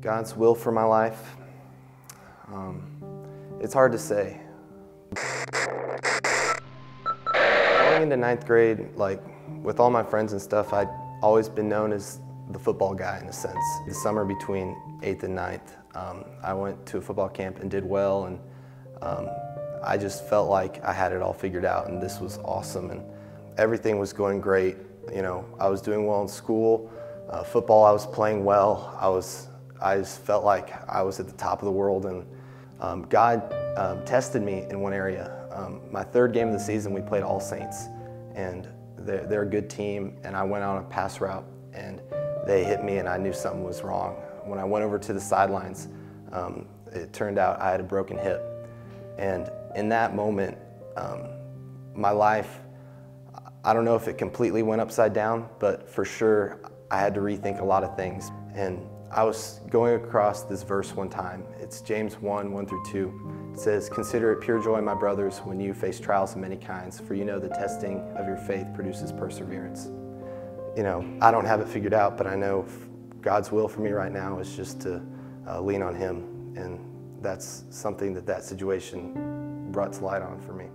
God's will for my life, um, it's hard to say. Going into ninth grade, like with all my friends and stuff, I'd always been known as the football guy in a sense. The summer between eighth and ninth, um, I went to a football camp and did well, and um, I just felt like I had it all figured out, and this was awesome, and everything was going great. You know, I was doing well in school. Uh, football, I was playing well. I was, I just felt like I was at the top of the world, and um, God um, tested me in one area. Um, my third game of the season, we played All Saints, and they're, they're a good team. And I went on a pass route, and they hit me, and I knew something was wrong. When I went over to the sidelines, um, it turned out I had a broken hip, and in that moment, um, my life. I don't know if it completely went upside down, but for sure I had to rethink a lot of things. And I was going across this verse one time. It's James 1 1 through 2. It says, Consider it pure joy, my brothers, when you face trials of many kinds, for you know the testing of your faith produces perseverance. You know, I don't have it figured out, but I know God's will for me right now is just to uh, lean on Him. And that's something that that situation brought to light on for me.